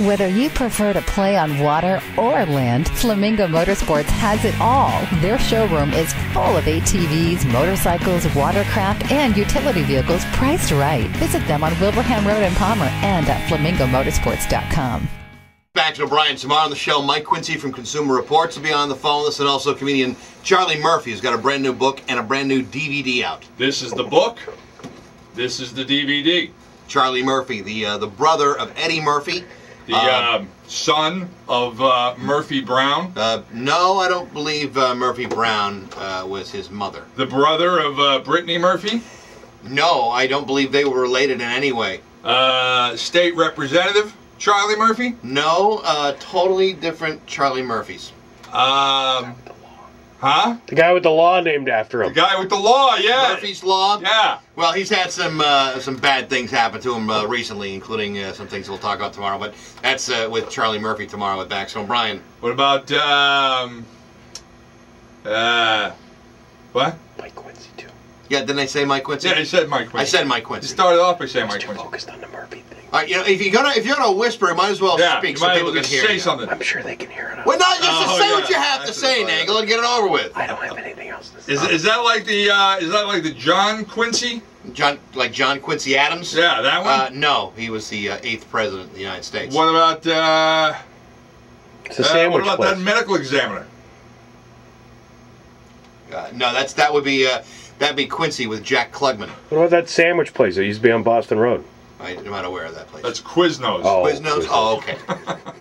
Whether you prefer to play on water or land, Flamingo Motorsports has it all. Their showroom is full of ATVs, motorcycles, watercraft, and utility vehicles priced right. Visit them on Wilbraham Road in Palmer and at flamingomotorsports.com. Bax & O'Brien tomorrow on the show. Mike Quincy from Consumer Reports will be on the phone with us, and also comedian Charlie Murphy has got a brand new book and a brand new DVD out. This is the book. This is the DVD. Charlie Murphy, the uh, the brother of Eddie Murphy. The Um, um, son of uh, Murphy Brown. Uh, no, I don't believe uh, Murphy Brown uh, was his mother. The brother of uh, Brittany Murphy. No, I don't believe they were related in any way. Uh, state representative Charlie Murphy. No, uh, totally different Charlie Murphys. Um, huh? The guy with the law named after him. The guy with the law. Yeah. Murphy's Law. Yeah. Well, he's had some uh, some bad things happen to him uh, recently, including uh, some things we'll talk about tomorrow. But that's uh, with Charlie Murphy tomorrow with Bax & O'Brien. What about um? Uh, what? Mike Quincy too. Yeah, didn't I say Mike Quincy? Yeah, I said Mike Quincy. I said Mike You Quincy. started off by saying Mike Too Quincy. focused on the Murphy thing. All right, you know, if you're gonna if you're gonna whisper, you might as well Yeah, speak you so people well can just hear say you. something. I'm sure they can hear it. Well, not just Oh, say what you have to say, fine. Nangle, and get it over with. I don't have anything else to say. Is, is that like the uh, is that like the John Quincy? John, like John Quincy Adams. Yeah, that one. Uh, no, he was the uh, eighth president of the United States. what about uh, it's a uh, sandwich what about place. that medical examiner? Uh, no, that's that would be uh, that'd be Quincy with Jack Klugman. what about that sandwich place that used to be on Boston Road? I'm not aware of that place. That's Quiznos. Oh, Quiznos. Oh, okay.